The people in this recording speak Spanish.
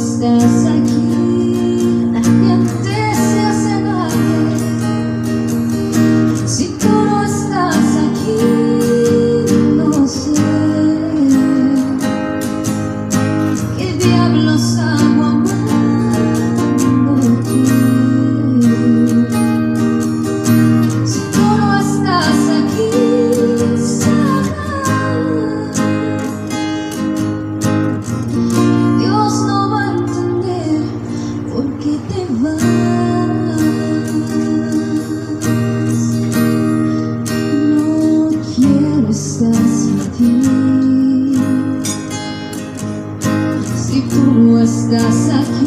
estás aquí, la gente se hace. Si tú no estás aquí, no sé qué diablos hay. the soft